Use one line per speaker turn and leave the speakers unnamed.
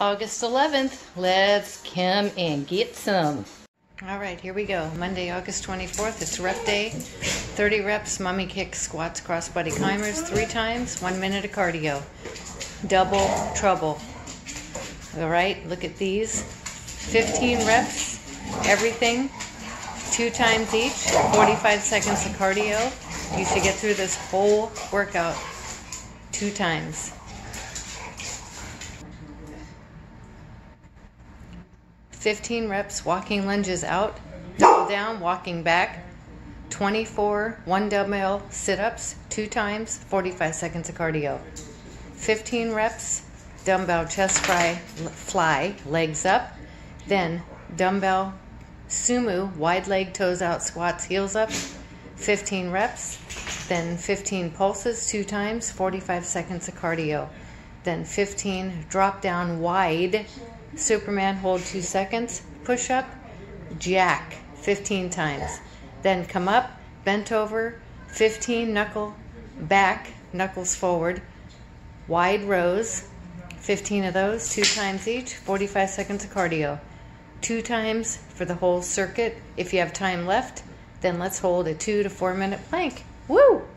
August 11th, let's come and get some. All right, here we go. Monday, August 24th, it's rep day. 30 reps, mummy kicks, squats, crossbody climbers, three times, one minute of cardio. Double trouble. All right, look at these. 15 reps, everything, two times each, 45 seconds of cardio. You should get through this whole workout two times. 15 reps walking lunges out, double down, walking back, 24 one dumbbell sit ups, two times, 45 seconds of cardio. 15 reps, dumbbell chest fly, fly, legs up, then dumbbell sumo, wide leg, toes out, squats, heels up, 15 reps, then 15 pulses, two times, 45 seconds of cardio. Then 15 drop down wide Superman hold two seconds, push up, jack 15 times. Then come up, bent over, 15 knuckle back, knuckles forward, wide rows, 15 of those, two times each, 45 seconds of cardio. Two times for the whole circuit. If you have time left, then let's hold a two to four minute plank. Woo!